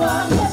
one.